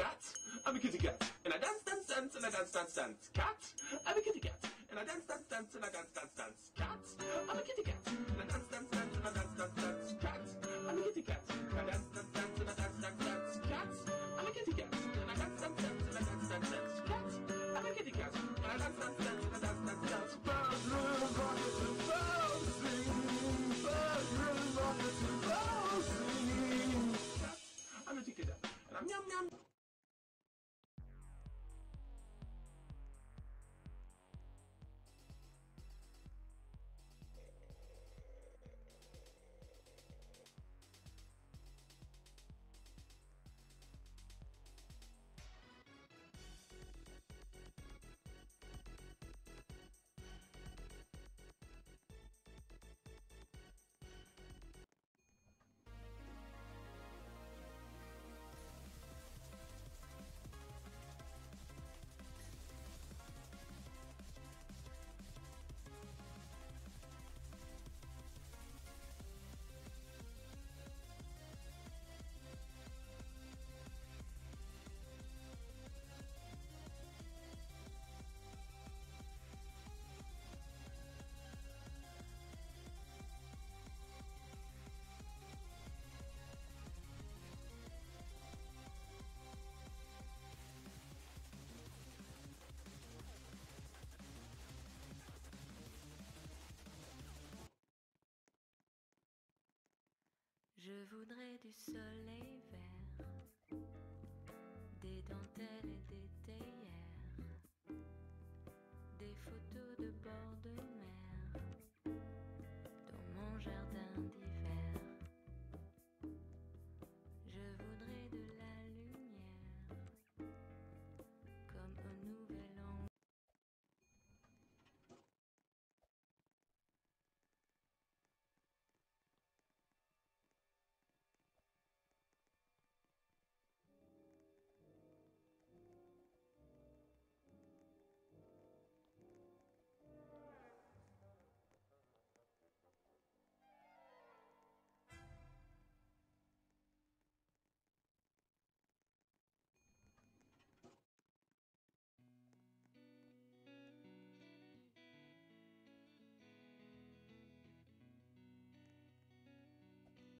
Cat, I'm a kitty cat, and I dance, dance, dance, and I dance, dance, dance. Cat, I'm a kitty cat, and I dance, dance, dance, and I dance, dance, dance. Cat, I'm a kitty cat, and I dance, dance, dance, and I dance, dance, Je voudrais du soleil